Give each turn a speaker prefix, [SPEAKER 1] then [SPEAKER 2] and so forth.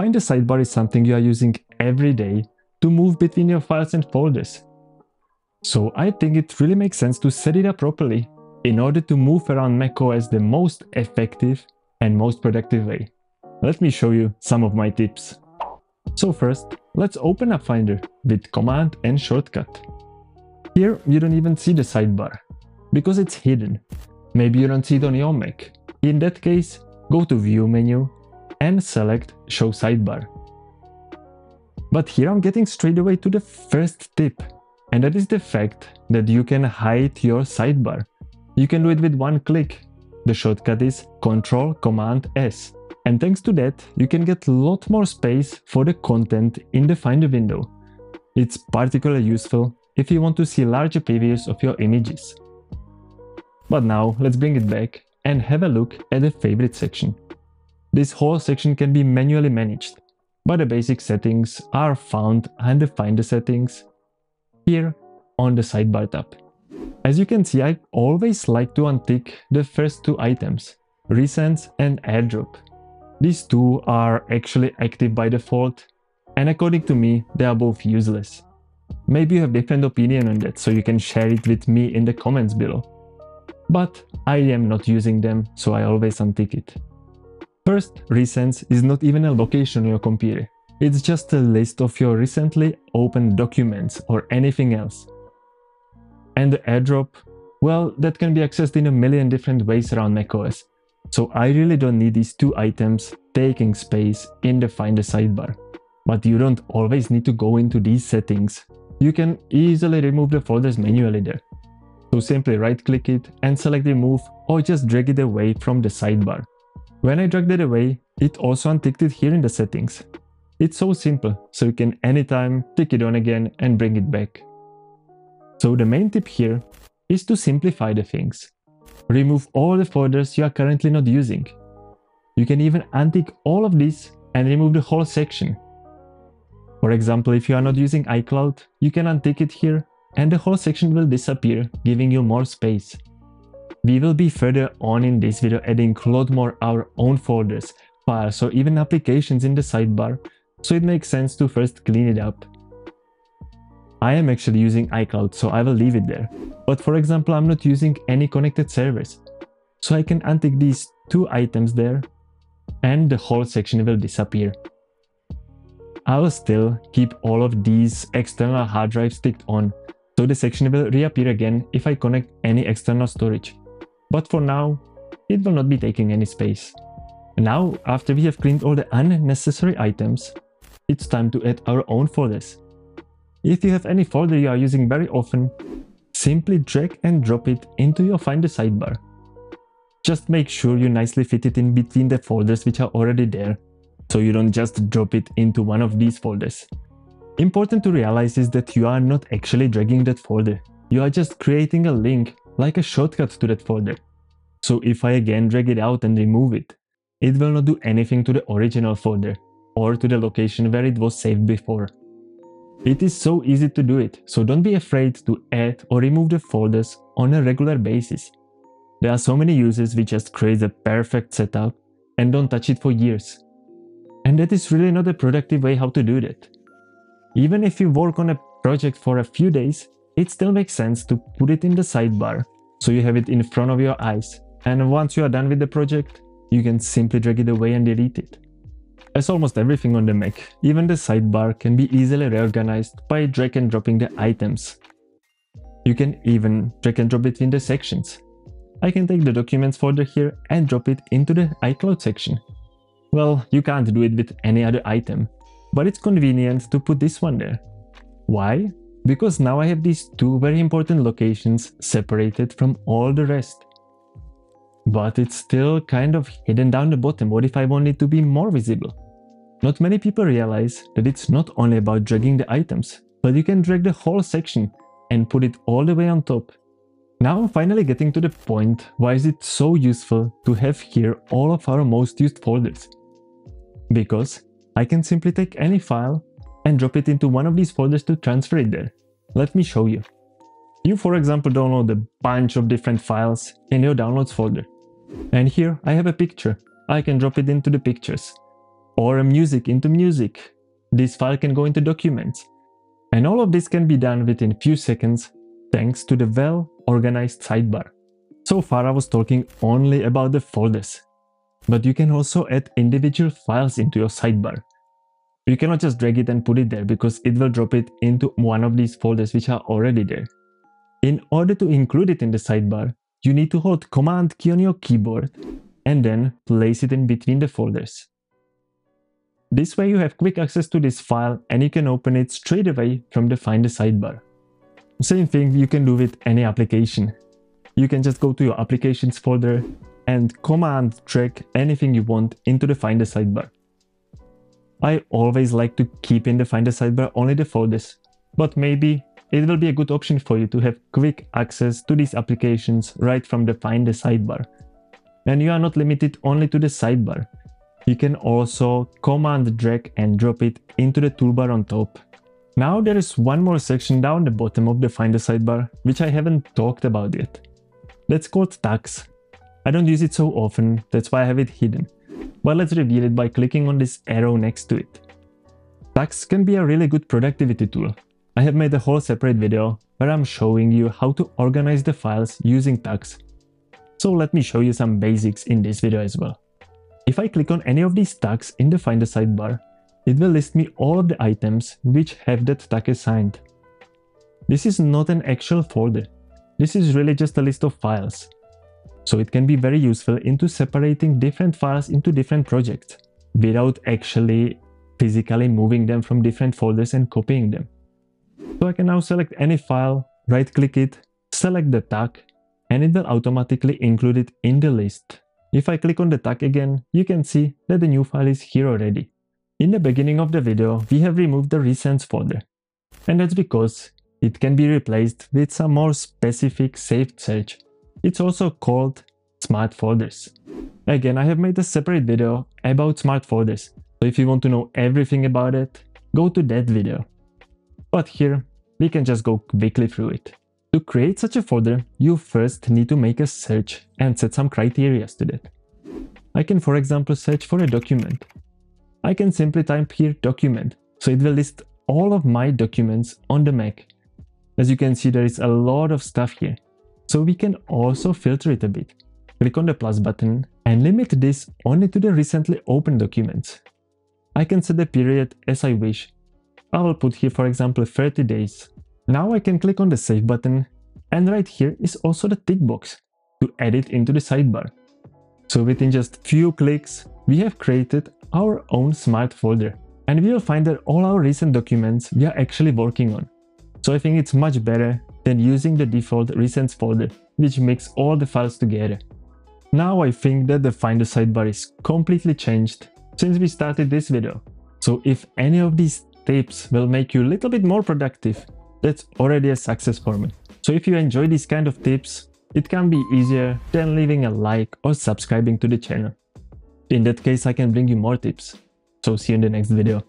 [SPEAKER 1] Finder sidebar is something you are using every day to move between your files and folders. So I think it really makes sense to set it up properly in order to move around macOS the most effective and most productive way. Let me show you some of my tips. So first, let's open up Finder with Command N Shortcut. Here you don't even see the sidebar, because it's hidden. Maybe you don't see it on your Mac. In that case, go to View menu and select Show Sidebar. But here I'm getting straight away to the first tip, and that is the fact that you can hide your sidebar. You can do it with one click. The shortcut is Ctrl Command S. And thanks to that, you can get a lot more space for the content in the Finder window. It's particularly useful if you want to see larger previews of your images. But now let's bring it back and have a look at the favorite section. This whole section can be manually managed, but the basic settings are found under Finder settings here on the sidebar tab. As you can see, I always like to untick the first two items, Recents and AirDrop. These two are actually active by default, and according to me, they are both useless. Maybe you have different opinion on that, so you can share it with me in the comments below. But I am not using them, so I always untick it. First, Recents is not even a location on your computer. It's just a list of your recently opened documents or anything else. And the airdrop, well, that can be accessed in a million different ways around macOS. So I really don't need these two items taking space in the Finder sidebar. But you don't always need to go into these settings. You can easily remove the folders manually there. So simply right click it and select remove or just drag it away from the sidebar. When I dragged it away, it also unticked it here in the settings. It's so simple, so you can anytime tick it on again and bring it back. So the main tip here is to simplify the things. Remove all the folders you are currently not using. You can even untick all of this and remove the whole section. For example, if you are not using iCloud, you can untick it here and the whole section will disappear, giving you more space. We will be further on in this video adding a lot more our own folders, files or even applications in the sidebar, so it makes sense to first clean it up. I am actually using iCloud, so I will leave it there. But for example, I'm not using any connected servers. So I can untick these two items there and the whole section will disappear. I will still keep all of these external hard drives ticked on, so the section will reappear again if I connect any external storage. But for now, it will not be taking any space. Now, after we have cleaned all the unnecessary items, it's time to add our own folders. If you have any folder you are using very often, simply drag and drop it into your Finder sidebar. Just make sure you nicely fit it in between the folders which are already there, so you don't just drop it into one of these folders. Important to realize is that you are not actually dragging that folder, you are just creating a link like a shortcut to that folder. So if I again drag it out and remove it, it will not do anything to the original folder or to the location where it was saved before. It is so easy to do it, so don't be afraid to add or remove the folders on a regular basis. There are so many users which just create a perfect setup and don't touch it for years. And that is really not a productive way how to do that. Even if you work on a project for a few days, it still makes sense to put it in the sidebar so you have it in front of your eyes. And once you are done with the project, you can simply drag it away and delete it. As almost everything on the Mac, even the sidebar can be easily reorganized by drag and dropping the items. You can even drag and drop between the sections. I can take the documents folder here and drop it into the iCloud section. Well, you can't do it with any other item, but it's convenient to put this one there. Why? Because now I have these two very important locations separated from all the rest. But it's still kind of hidden down the bottom, what if I want it to be more visible? Not many people realize that it's not only about dragging the items, but you can drag the whole section and put it all the way on top. Now I'm finally getting to the point why is it so useful to have here all of our most used folders. Because I can simply take any file and drop it into one of these folders to transfer it there. Let me show you. You for example download a bunch of different files in your downloads folder. And here I have a picture. I can drop it into the pictures. or a music into music. This file can go into documents. And all of this can be done within few seconds thanks to the well-organized sidebar. So far I was talking only about the folders, but you can also add individual files into your sidebar. You cannot just drag it and put it there because it will drop it into one of these folders which are already there. In order to include it in the sidebar, you need to hold Command key on your keyboard and then place it in between the folders. This way you have quick access to this file and you can open it straight away from the Finder sidebar. Same thing you can do with any application. You can just go to your applications folder and command drag anything you want into the Finder sidebar. I always like to keep in the Finder sidebar only the folders, but maybe it will be a good option for you to have quick access to these applications right from the Finder sidebar. And you are not limited only to the sidebar. You can also command drag and drop it into the toolbar on top. Now there is one more section down the bottom of the Finder sidebar, which I haven't talked about yet. That's called tags. I don't use it so often, that's why I have it hidden. But let's reveal it by clicking on this arrow next to it. Tags can be a really good productivity tool. I have made a whole separate video where I'm showing you how to organize the files using tags. So let me show you some basics in this video as well. If I click on any of these tags in the Finder sidebar, it will list me all of the items which have that tag assigned. This is not an actual folder. This is really just a list of files. So it can be very useful into separating different files into different projects without actually physically moving them from different folders and copying them. So I can now select any file, right click it, select the tag, and it will automatically include it in the list. If I click on the tag again, you can see that the new file is here already. In the beginning of the video, we have removed the recents folder. And that's because it can be replaced with some more specific saved search it's also called smart folders. Again, I have made a separate video about smart folders, so if you want to know everything about it, go to that video. But here, we can just go quickly through it. To create such a folder, you first need to make a search and set some criteria to that. I can for example search for a document. I can simply type here document, so it will list all of my documents on the Mac. As you can see there is a lot of stuff here, so we can also filter it a bit. Click on the plus button and limit this only to the recently opened documents. I can set the period as I wish. I will put here for example 30 days. Now I can click on the save button and right here is also the tick box to add it into the sidebar. So within just few clicks, we have created our own smart folder and we will find that all our recent documents we are actually working on. So I think it's much better than using the default recents folder, which makes all the files together. Now I think that the Finder sidebar is completely changed since we started this video. So if any of these tips will make you a little bit more productive, that's already a success for me. So if you enjoy these kind of tips, it can be easier than leaving a like or subscribing to the channel. In that case, I can bring you more tips. So see you in the next video.